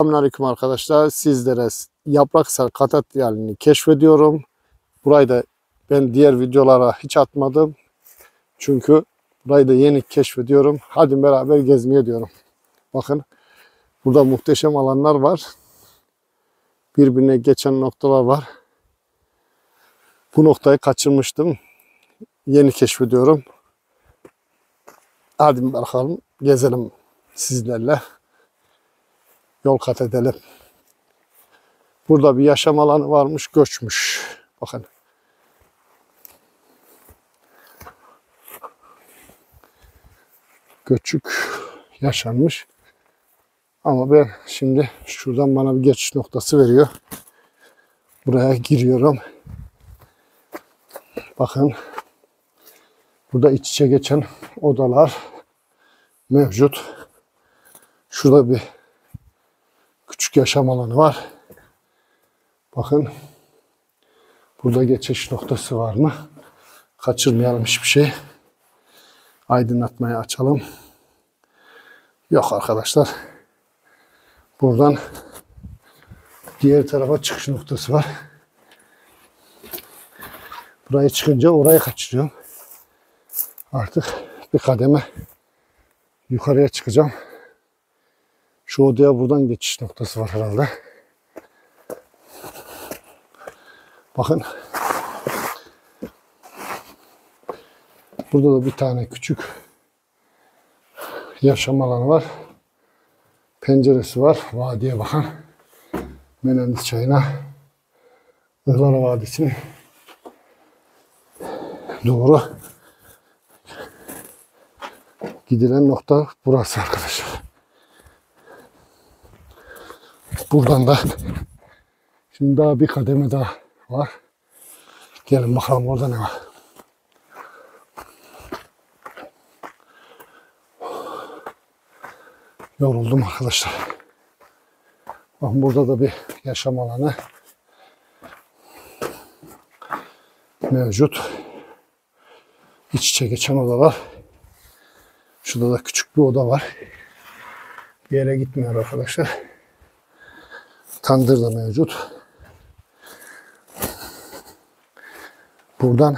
Selamünaleyküm arkadaşlar. Sizlere Yapraksar katedralini keşfediyorum. Burayı da ben diğer videolara hiç atmadım. Çünkü burayı da yeni keşfediyorum. Hadi beraber gezmeye diyorum. Bakın burada muhteşem alanlar var. Birbirine geçen noktalar var. Bu noktayı kaçırmıştım. Yeni keşfediyorum. Hadi bakalım gezelim sizlerle. Yol kat edelim. Burada bir yaşam alanı varmış, göçmüş. Bakın. Göçük yaşanmış. Ama ben şimdi şuradan bana bir geçiş noktası veriyor. Buraya giriyorum. Bakın. Burada iç içe geçen odalar mevcut. Şurada bir küçük yaşam alanı var. Bakın. Burada geçiş noktası var mı? Kaçırmayalım hiçbir şey. Aydınlatmayı açalım. Yok arkadaşlar. Buradan diğer tarafa çıkış noktası var. Buraya çıkınca oraya kaçırıyorum. Artık bir kademe yukarıya çıkacağım. Şu odaya buradan geçiş noktası var herhalde. Bakın. Burada da bir tane küçük yaşam alanı var. Penceresi var. Vadiye bakan. Menendiz çayına. Ihlara Vadisi'ne doğru gidilen nokta burası arkadaşlar. Buradan da şimdi daha bir kademe daha var. Gelin bakalım orada ne var. Yoruldum arkadaşlar. Bakın burada da bir yaşam alanı mevcut. İç içe geçen odalar. Şurada da küçük bir oda var. Bir yere gitmiyor arkadaşlar. Tandır da mevcut. Buradan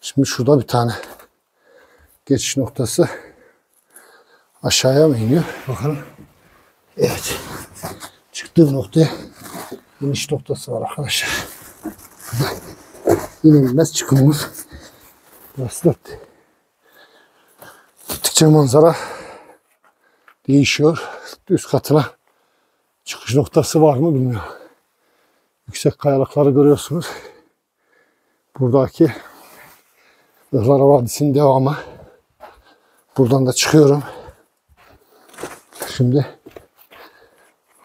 şimdi şurada bir tane geçiş noktası aşağıya mı iniyor? Bakalım. Evet. Çıktığım noktaya iniş noktası var arkadaşlar. İnilmez çıkılmaz. Burası da gittikçe manzara değişiyor. Üst katına çıkış noktası var mı bilmiyorum. Yüksek kayalıkları görüyorsunuz. Buradaki Ihlara Vadisi'nin devamı. Buradan da çıkıyorum. Şimdi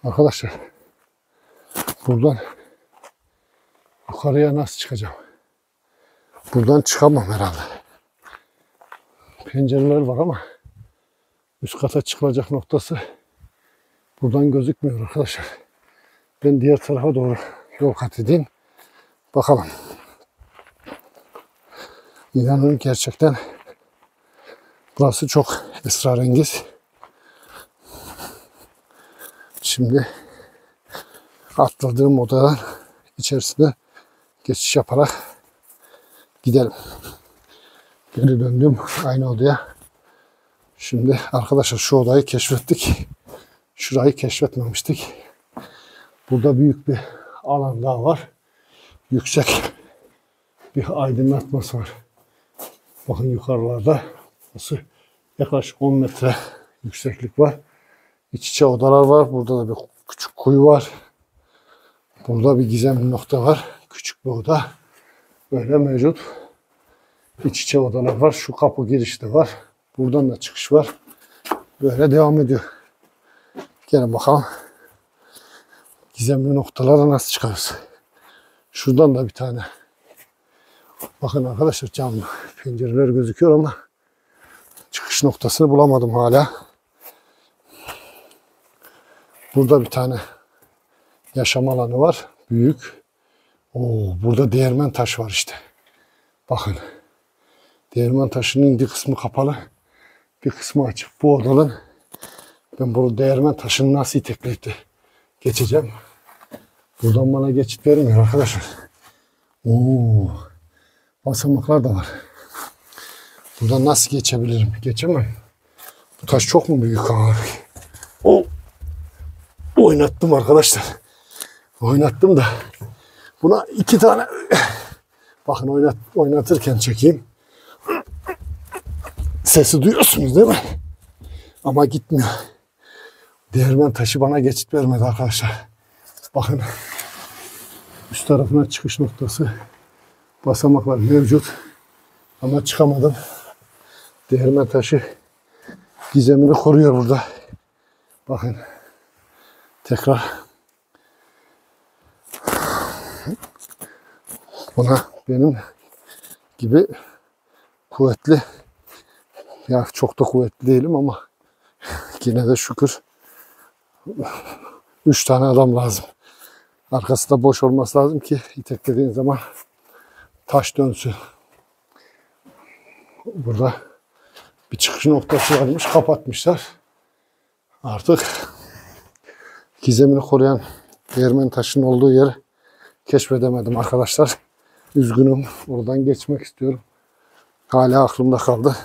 arkadaşlar buradan yukarıya nasıl çıkacağım? Buradan çıkamam herhalde. Pencereler var ama üst kata çıkılacak noktası buradan gözükmüyor arkadaşlar. Ben diğer tarafa doğru yol kat edeyim. Bakalım. İnanın gerçekten burası çok esrarengiz. Şimdi atladığım odadan içerisinde geçiş yaparak gidelim. Geri döndüm aynı odaya. Şimdi arkadaşlar şu odayı keşfettik. Şurayı keşfetmemiştik. Burada büyük bir alan daha var. Yüksek bir aydınlatması var. Bakın yukarılarda nasıl yaklaşık 10 metre yükseklik var. İç içe odalar var. Burada da bir küçük kuyu var. Burada bir gizemli nokta var. Küçük bir oda. Böyle mevcut. İç içe odalar var. Şu kapı girişte var. Buradan da çıkış var. Böyle devam ediyor. Gelin bakalım. Gizemli noktalara nasıl çıkarız? Şuradan da bir tane. Bakın arkadaşlar camlı pencereler gözüküyor ama çıkış noktasını bulamadım hala. Burada bir tane yaşam alanı var. Büyük. Oo, burada değirmen taş var işte. Bakın. Değirmen taşının bir kısmı kapalı. Bir kısmı açık. Bu odanın Ben bu değirmen taşını nasıl itekleyip de geçeceğim. Buradan bana geçit vermiyor arkadaşlar. Oo, basamaklar da var. Buradan nasıl geçebilirim? Geçemem. Bu taş çok mu büyük abi? O oynattım arkadaşlar. Oynattım da buna iki tane bakın oynat, oynatırken çekeyim. Sesi duyuyorsunuz değil mi? Ama gitmiyor. Değirmen taşı bana geçit vermedi arkadaşlar. Bakın üst tarafına çıkış noktası basamaklar mevcut. Ama çıkamadım. Değirmen taşı gizemini koruyor burada. Bakın. Tekrar buna benim gibi kuvvetli ya çok da kuvvetli değilim ama yine de şükür üç tane adam lazım. Arkası da boş olması lazım ki iteklediğin zaman taş dönsün. Burada bir çıkış noktası varmış. Kapatmışlar. Artık gizemini koruyan değirmen taşının olduğu yeri keşfedemedim arkadaşlar. Üzgünüm. Oradan geçmek istiyorum. Hala aklımda kaldı.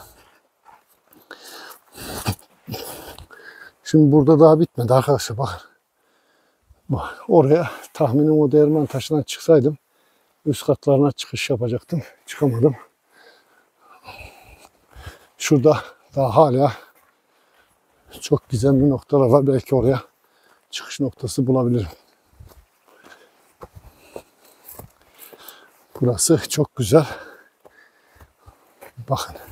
Şimdi burada daha bitmedi arkadaşlar bakın. Bak, oraya tahminim o değirmen taşından çıksaydım üst katlarına çıkış yapacaktım. Çıkamadım. Şurada daha hala çok gizemli noktalar var. Belki oraya çıkış noktası bulabilirim. Burası çok güzel. Bakın.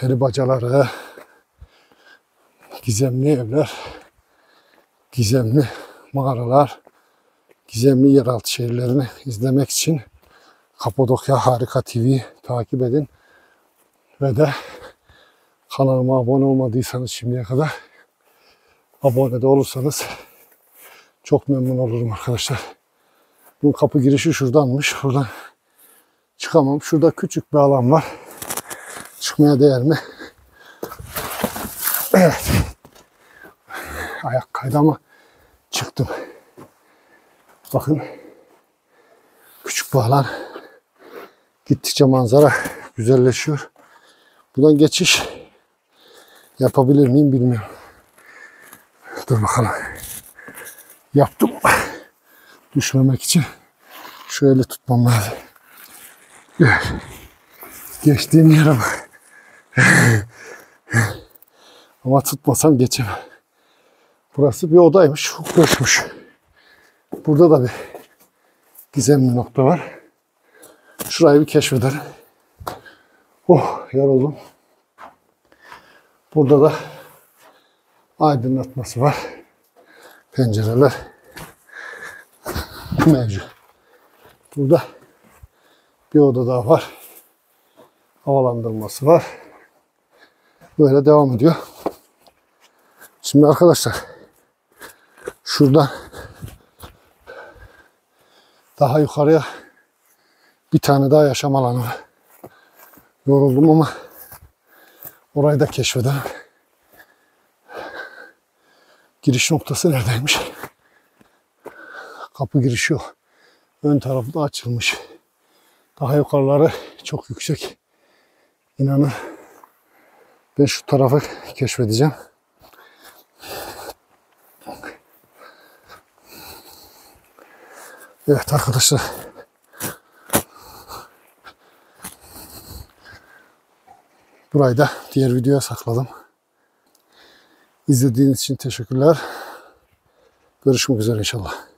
Peri bacaları, gizemli evler, gizemli mağaralar, gizemli yeraltı şehirlerini izlemek için Kapadokya Harika TV takip edin. Ve de kanalıma abone olmadıysanız şimdiye kadar abone de olursanız çok memnun olurum arkadaşlar. Bu kapı girişi şuradanmış. Buradan çıkamam. Şurada küçük bir alan var. Çıkmaya değer mi? Evet. Ayak kaydı ama çıktım. Bakın. Küçük alan. Gittikçe manzara güzelleşiyor. Buradan geçiş yapabilir miyim bilmiyorum. Dur bakalım. Yaptım. Düşmemek için şöyle tutmam lazım. Geçtiğim yere bak. Ama tutmasam geçemem. Burası bir odaymış. Hukuklaşmış. Burada da bir gizemli nokta var. Şurayı bir keşfedelim. Oh yoruldum. Burada da aydınlatması var. Pencereler mevcut. Burada bir oda daha var. Havalandırması var. Böyle devam ediyor. Şimdi arkadaşlar şuradan daha yukarıya bir tane daha yaşam alanı var. Yoruldum ama orayı da keşfedelim. Giriş noktası neredeymiş? Kapı girişi yok. Ön tarafı da açılmış. Daha yukarıları çok yüksek. İnanın ben şu tarafı keşfedeceğim. Evet arkadaşlar. Burayı da diğer videoya sakladım. İzlediğiniz için teşekkürler. Görüşmek üzere inşallah.